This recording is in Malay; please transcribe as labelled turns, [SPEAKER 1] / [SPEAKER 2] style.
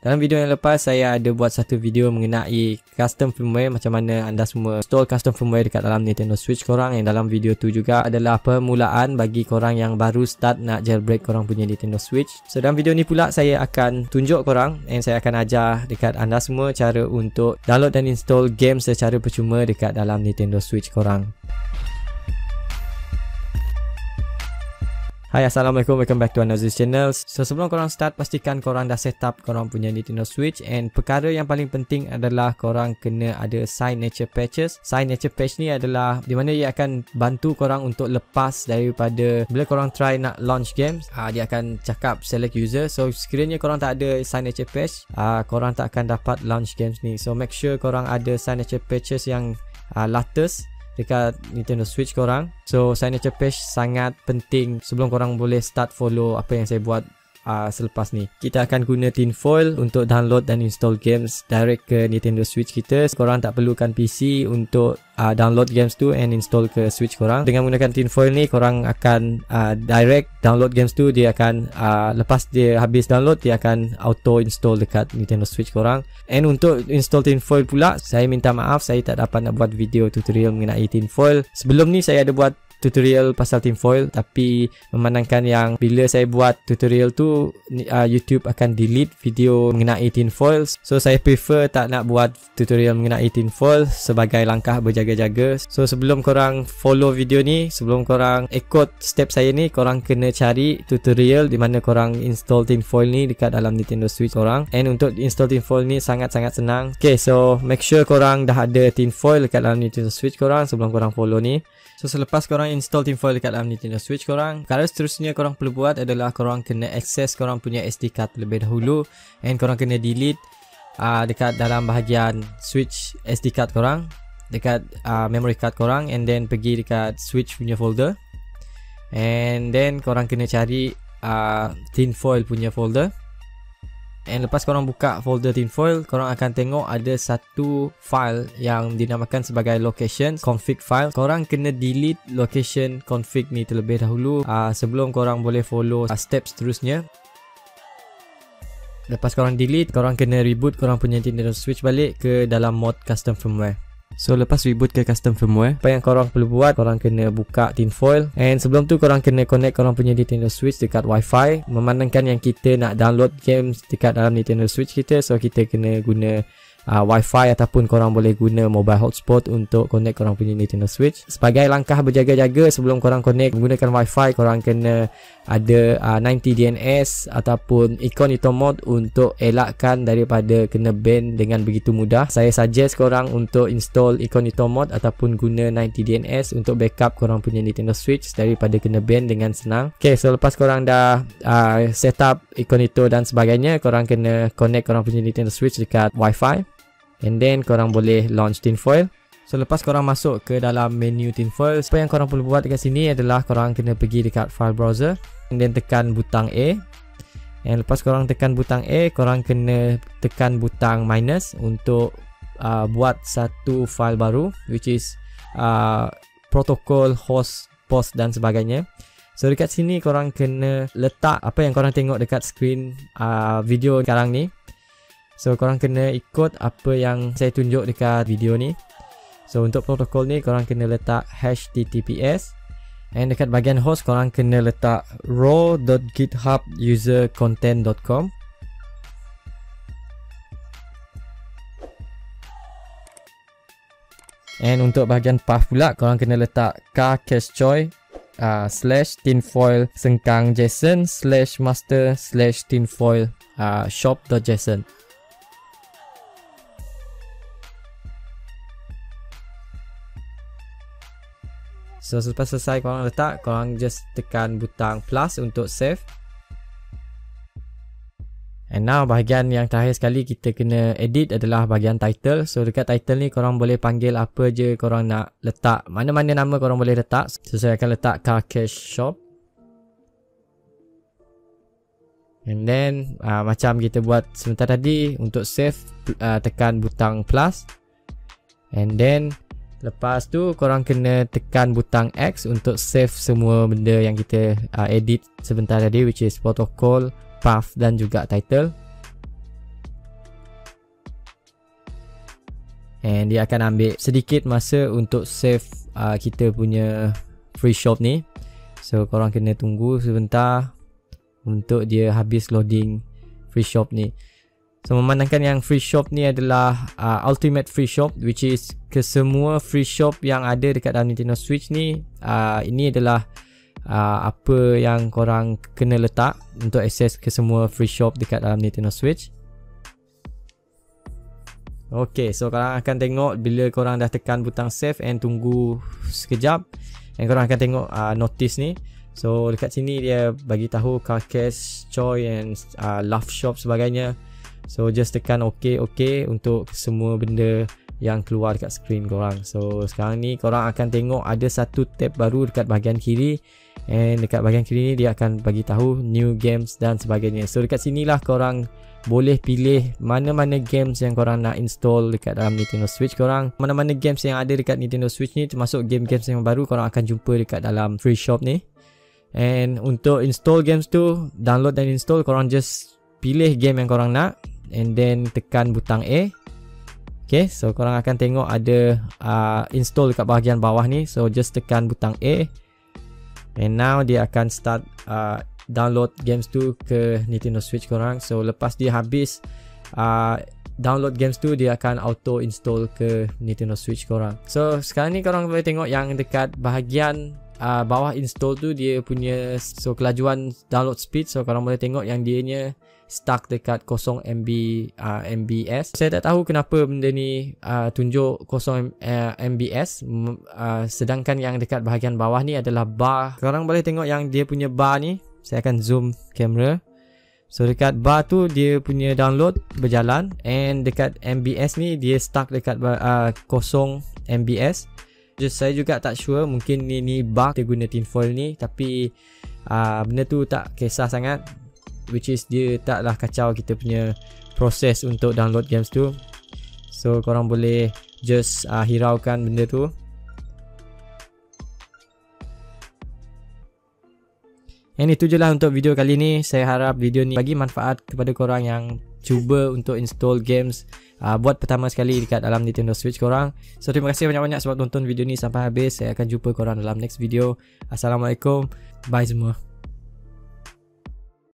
[SPEAKER 1] Dalam video yang lepas saya ada buat satu video mengenai custom firmware macam mana anda semua install custom firmware dekat dalam Nintendo Switch korang yang dalam video tu juga adalah permulaan bagi korang yang baru start nak jailbreak korang punya Nintendo Switch. So dalam video ni pula saya akan tunjuk korang dan saya akan ajar dekat anda semua cara untuk download dan install game secara percuma dekat dalam Nintendo Switch korang. Hai Assalamualaikum. Welcome back to Another Channel. So sebelum korang start Pastikan korang dah set up Korang punya Nintendo Switch. And perkara yang paling penting adalah Korang kena ada Sign Nature Patches. Sign Nature Patch ni adalah Di mana ia akan bantu korang untuk lepas Daripada Bila korang try nak launch games uh, Dia akan cakap select user. So sekiranya korang tak ada Sign Nature Patch uh, Korang tak akan dapat launch games ni. So make sure korang ada Sign Nature Patches yang uh, latest dekat Nintendo Switch korang. So signature page sangat penting sebelum korang boleh start follow apa yang saya buat uh, selepas ni. Kita akan guna tinfoil untuk download dan install games direct ke Nintendo Switch kita. Korang tak perlukan PC untuk uh, download games tu and install ke Switch korang. Dengan menggunakan tinfoil ni, korang akan uh, direct download games tu. Dia akan uh, lepas dia habis download, dia akan auto install dekat Nintendo Switch korang. And untuk install tinfoil pula, saya minta maaf saya tak dapat nak buat video tutorial mengenai tinfoil. Sebelum ni saya ada buat tutorial pasal tinfoil tapi memandangkan yang bila saya buat tutorial tu uh, YouTube akan delete video mengenai tinfoil. So saya prefer tak nak buat tutorial mengenai tinfoil sebagai langkah berjaga-jaga. So sebelum korang follow video ni sebelum korang ikut step saya ni korang kena cari tutorial di mana korang install tinfoil ni dekat dalam Nintendo Switch korang. And untuk install tinfoil ni sangat-sangat senang. Okay so make sure korang dah ada tinfoil dekat dalam Nintendo Switch korang sebelum korang follow ni So selepas korang install tinfoil dekat dalam Nintendo Switch korang Perkara seterusnya korang perlu buat adalah korang kena access korang punya SD card terlebih dahulu And korang kena delete uh, dekat dalam bahagian Switch SD card korang Dekat uh, memory card korang And then pergi dekat Switch punya folder. And then korang kena cari uh, tinfoil punya folder And lepas korang buka folder tinfoil, korang akan tengok ada satu file yang dinamakan sebagai location config file. Korang kena delete location config ni terlebih dahulu uh, sebelum korang boleh follow uh, steps seterusnya. Lepas korang delete, korang kena reboot korang punya Nintendo Switch balik ke dalam mode custom firmware. So lepas reboot ke custom firmware Apa yang korang perlu buat Korang kena buka tinfoil. And sebelum tu korang kena connect korang punya Nintendo Switch dekat wifi. Memandangkan yang kita nak download games dekat dalam Nintendo Switch kita So kita kena guna uh, wifi ataupun korang boleh guna mobile hotspot untuk connect korang punya Nintendo Switch. Sebagai langkah berjaga-jaga sebelum korang connect menggunakan wifi korang kena ada uh, 90 DNS ataupun Incognito mode untuk elakkan daripada kena ban dengan begitu mudah. Saya suggest korang untuk install Incognito mode ataupun guna 90 DNS untuk backup korang punya Nintendo Switch daripada kena ban dengan senang. Ok so lepas korang dah uh, set up Incognito dan sebagainya korang kena connect korang punya Nintendo Switch dekat wifi And then korang boleh launch tinfoil. So lepas korang masuk ke dalam menu tinfoil Apa yang korang perlu buat dekat sini adalah Korang kena pergi dekat file browser And then tekan butang A. And lepas korang tekan butang A Korang kena tekan butang minus Untuk uh, buat satu file baru Which is uh, Protocol, host, post dan sebagainya. So dekat sini korang kena letak Apa yang korang tengok dekat screen uh, video sekarang ni So korang kena ikut apa yang saya tunjuk dekat video ni. So untuk protokol ni korang kena letak HTTPS And dekat bahagian host korang kena letak raw.githubusercontent.com And untuk bahagian path pula korang kena letak carcashchoy uh, slash tinfoil sengkang json slash master slash tinfoil uh, shop.json So selepas selesai korang letak Korang just tekan butang plus untuk save. And now bahagian yang terakhir sekali kita kena edit adalah bahagian title. So dekat title ni korang boleh panggil apa je korang nak letak. Mana-mana nama korang boleh letak. So saya akan letak car cash shop. And then uh, macam kita buat sebentar tadi Untuk save uh, tekan butang plus. And then Lepas tu korang kena tekan butang X untuk save semua benda yang kita uh, edit sebentar tadi which is protocol, path dan juga title. And dia akan ambil sedikit masa untuk save uh, kita punya free shop ni. So korang kena tunggu sebentar untuk dia habis loading free shop ni so memandangkan yang free shop ni adalah uh, ultimate free shop which is ke semua free shop yang ada dekat dalam Nintendo Switch ni uh, ini adalah uh, apa yang korang kena letak untuk akses ke semua free shop dekat dalam Nintendo Switch. Okay, so korang akan tengok bila korang dah tekan butang save and tunggu sekejap and korang akan tengok uh, notice ni. So dekat sini dia bagi tahu carcass, choi and uh, love shop sebagainya so just tekan ok ok untuk semua benda yang keluar dekat screen korang. So sekarang ni korang akan tengok ada satu tab baru dekat bahagian kiri. And dekat bahagian kiri ni dia akan bagi tahu new games dan sebagainya. So dekat sinilah korang boleh pilih mana-mana games yang korang nak install dekat dalam Nintendo Switch korang. Mana-mana games yang ada dekat Nintendo Switch ni termasuk game-games yang baru korang akan jumpa dekat dalam free shop ni. And untuk install games tu download dan install korang just pilih game yang korang nak and then tekan butang A. Ok so korang akan tengok ada uh, install dekat bahagian bawah ni. So just tekan butang A. And now dia akan start uh, download games tu ke Nintendo Switch korang. So lepas dia habis uh, download games tu dia akan auto install ke Nintendo Switch korang. So sekarang ni korang boleh tengok yang dekat bahagian uh, bawah install tu dia punya so kelajuan download speed. So korang boleh tengok yang dia nya stuck dekat 0 MB uh, MBS saya tak tahu kenapa benda ni uh, tunjuk 0 uh, MBS uh, sedangkan yang dekat bahagian bawah ni adalah bar. Korang boleh tengok yang dia punya bar ni. Saya akan zoom kamera. So dekat bar tu dia punya download berjalan and dekat MBS ni dia stuck dekat uh, kosong MBS just saya juga tak sure mungkin ni ni bug dia guna tinfoil ni tapi uh, benda tu tak kisah sangat which is dia taklah kacau kita punya proses untuk download games tu so korang boleh just uh, hiraukan benda tu And itu je lah untuk video kali ni. Saya harap video ni bagi manfaat kepada korang yang cuba untuk install games uh, buat pertama sekali dekat dalam Nintendo Switch korang. So terima kasih banyak-banyak sebab tonton video ni sampai habis. Saya akan jumpa korang dalam next video. Assalamualaikum. Bye semua.